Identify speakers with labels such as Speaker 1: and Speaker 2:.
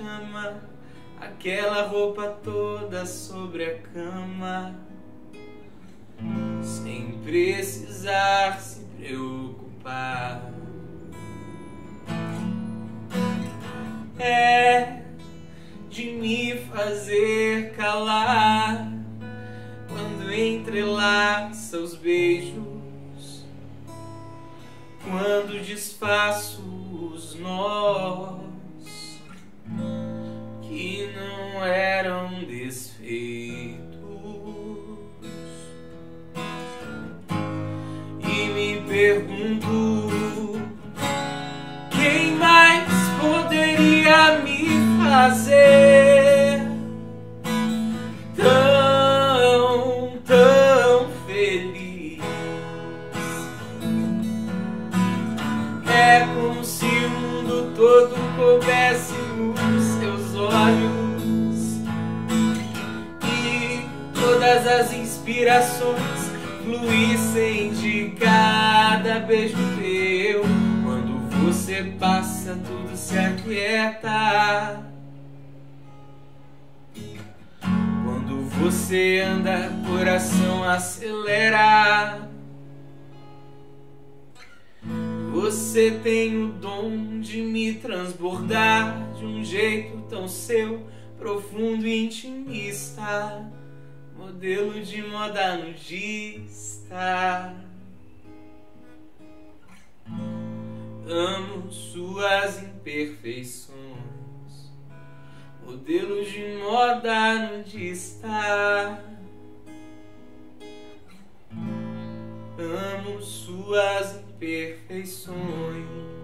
Speaker 1: ama aquela roupa toda sobre a cama, sem precisar se preocupar. É de me fazer calar quando entrelaça os beijos, quando desfaço os nós pergunto quem mais poderia me fazer tão, tão feliz. É como se o mundo todo coubesse nos seus olhos. E todas as inspirações fluíssem de cada beijo teu. Quando você passa, tudo se aquieta. Quando você anda, coração acelera. Você tem o dom de me transbordar de um jeito tão seu, profundo e intimista, modelo de moda nudista. Amo suas imperfeições, modelo de moda nudista. Amo suas imperfeições.